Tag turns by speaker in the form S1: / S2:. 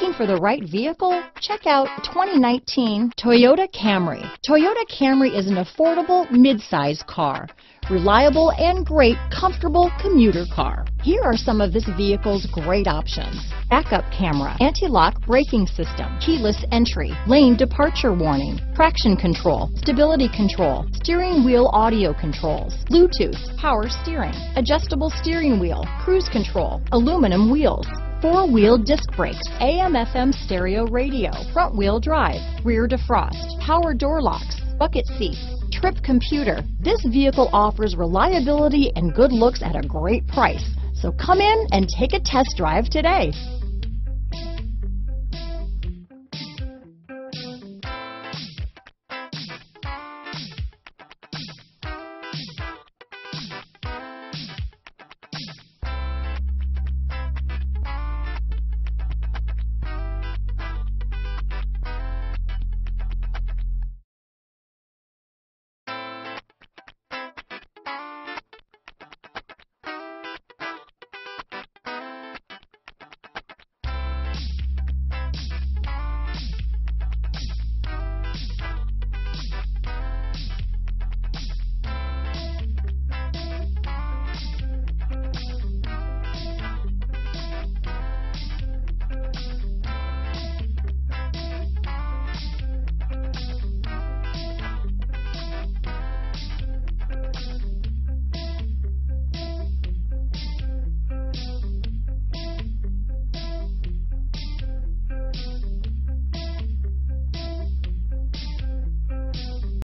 S1: Looking for the right vehicle? Check out 2019 Toyota Camry. Toyota Camry is an affordable mid-size car. Reliable and great comfortable commuter car. Here are some of this vehicle's great options. Backup camera, anti-lock braking system, keyless entry, lane departure warning, traction control, stability control, steering wheel audio controls, Bluetooth, power steering, adjustable steering wheel, cruise control, aluminum wheels, four-wheel disc brakes, AM FM stereo radio, front wheel drive, rear defrost, power door locks, bucket seats, trip computer. This vehicle offers reliability and good looks at a great price. So come in and take a test drive today.